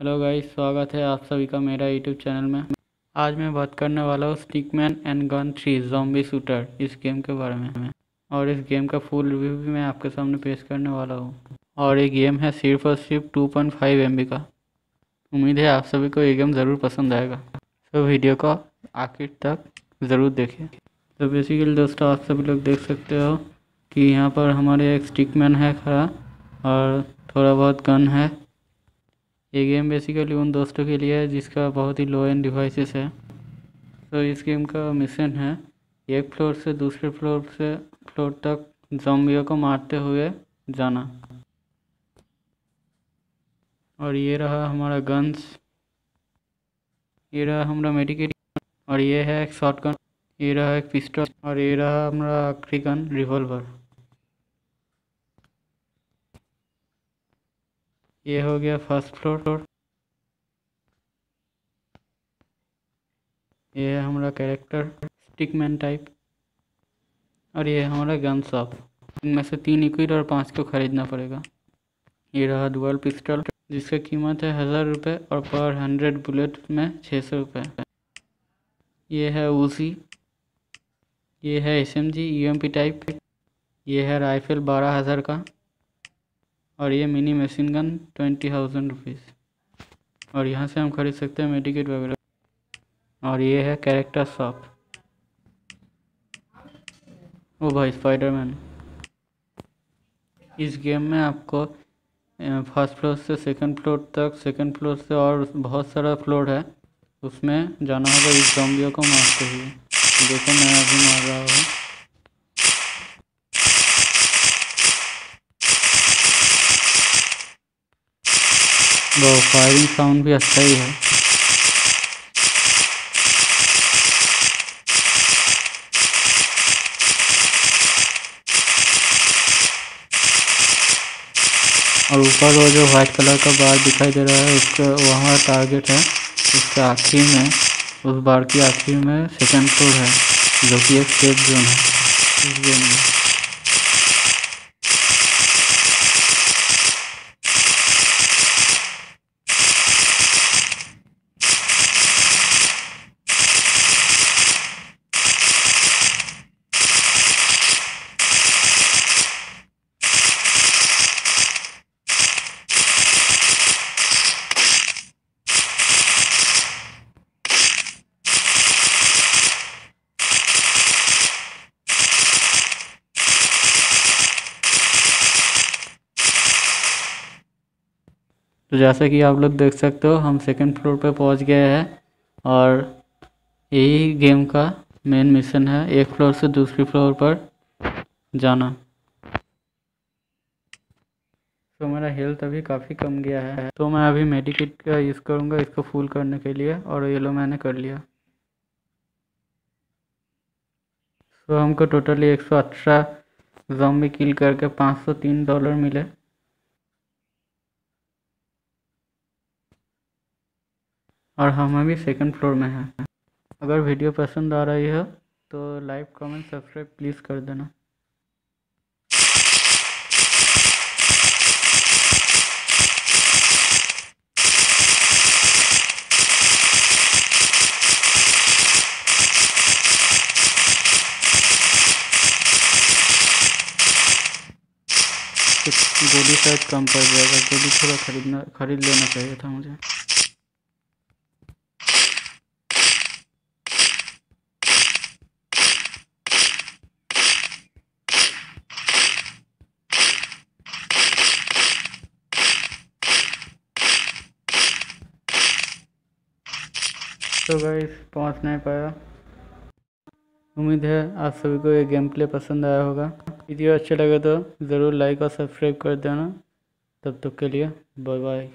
Hello guys, स्वागत है आप सभी का मेरा यूट्यूब चैनल में। आज मैं बात करने वाला हूँ stickman and gun three, zombie shooter, इस गेम के बारे में। और इस गेम का फुल रिव्यू भी मैं आपके सामने पेश करने वाला हूँ। और ये गेम है सिर्फ़ और सिर्फ़ टू पॉइंट फाइव एम का। उम्मीद है आप सभी को ये गेम ज़रूर पसंद आएगा। तो वीडियो को आखिर तक ज़रूर देखें। तो बेसिकली दोस्तों, आप सभी लोग देख सकते हो कि यहाँ पर हमारे एक स्टिकमैन है खड़ा और थोड़ा बहुत गन है। ये गेम बेसिकली उन दोस्तों के लिए है जिसका बहुत ही लो एंड डिवाइसेस है। तो इस गेम का मिशन है एक फ्लोर से दूसरे फ्लोर से फ्लोर तक जॉम्बियों को मारते हुए जाना। और ये रहा हमारा गन्स ये रहा हमारा मेडिकेट और ये है एक शॉर्ट गन ये रहा एक पिस्टल और ये रहा हमारा आखिरी गन रिवॉल्वर ये हो गया फ़र्स्ट फ्लोर। ये है हमारा कैरेक्टर स्टिकमैन टाइप और ये है हमारा गन शॉप इनमें से तीन इक्विड और पाँच को ख़रीदना पड़ेगा। ये रहा डुअल पिस्टल जिसका कीमत है हज़ार रुपये और पर हंड्रेड बुलेट में छः सौ रुपये ये है ऊसी ये है S M G P type ये है राइफल बारह हज़ार का। और ये mini machine gun twenty thousand rupees और यहाँ से हम खरीद सकते हैं मेडिकेट वगैरह। और ये है कैरेक्टर शॉप ओ भाई स्पाइडरमैन इस गेम में आपको फ़र्स्ट फ्लोर से सेकंड फ्लोर तक सेकंड फ्लोर से और बहुत सारा फ्लोर है। उसमें जाना होगा इस जॉम्बियों को मारते हुए। देखो मैं अभी मार रहा हूँ। वो फायरिंग साउंड भी अच्छा ही है। और ऊपर वो जो वाइट कलर का बार दिखाई दे रहा है, उसका वहाँ टारगेट है, उसके आखिर में, उस बार की आखिर में सेकंड फ्लोर है, जो कि एक सेफ़ जोन है। इस गेम में तो जैसा कि आप लोग देख सकते हो, हम सेकंड फ्लोर पे पहुँच गए हैं और यही गेम का मेन मिशन है, एक फ्लोर से दूसरी फ्लोर पर जाना। तो मेरा हेल्थ अभी काफ़ी कम गया है। तो मैं अभी मेडिकेट का यूज़ करूँगा इसको फुल करने के लिए और ये लो मैंने कर लिया। तो हमको टोटली एक सौ अठारह जॉम्बी किल करके पाँच सौ तीन डॉलर मिले। और हम अभी सेकंड फ्लोर में हैं। अगर वीडियो पसंद आ रही है तो लाइक कमेंट सब्सक्राइब प्लीज़ कर देना। गोली शायद कम पड़ जाएगा। गोली थोड़ा खरीदना खरीद लेना चाहिए था मुझे। तो गाइस, पहुँच नहीं पाया। उम्मीद है आप सभी को ये गेम प्ले पसंद आया होगा। वीडियो अच्छा लगे तो ज़रूर लाइक और सब्सक्राइब कर देना। तब तक तो के लिए बाय बाय